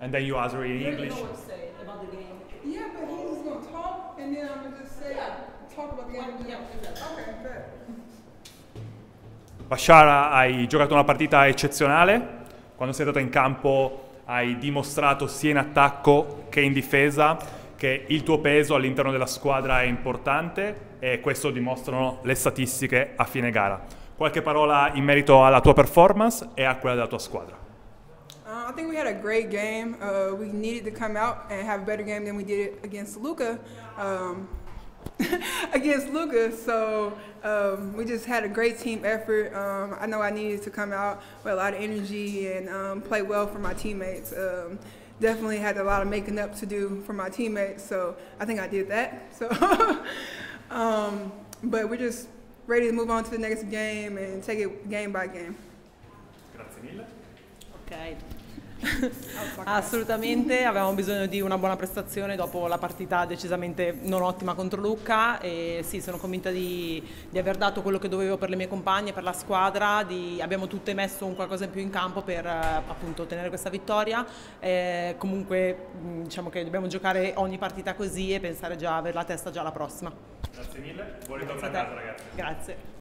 and then you answer in You English. know what to say about the game. Yeah, but he's just gonna talk and then I'm gonna just say, Yeah. talk about the game. Yeah, exactly. Okay, bet. Bashara, hai giocato una partita eccezionale. Quando sei andato in campo hai dimostrato sia in attacco che in difesa che il tuo peso all'interno della squadra è importante e questo dimostrano le statistiche a fine gara. Qualche parola in merito alla tua performance e a quella della tua squadra. I think we had a great game. Uh, we needed to come out and have a better game than we did against Luca. Um, against Luca, so um, we just had a great team effort. Um, I know I needed to come out with a lot of energy and um, play well for my teammates. Um, definitely had a lot of making up to do for my teammates, so I think I did that. So, um, but we're just ready to move on to the next game and take it game by game. Grazie mille. Ok. Assolutamente, avevamo bisogno di una buona prestazione dopo la partita decisamente non ottima contro Lucca e sì, sono convinta di, di aver dato quello che dovevo per le mie compagne, per la squadra, di- abbiamo tutte messo un qualcosa in più in campo per eh, appunto ottenere questa vittoria. Eh, comunque mh, diciamo che dobbiamo giocare ogni partita così e pensare già a avere la testa già alla prossima. Grazie mille. Buon ritorno a casa ragazzi. Grazie.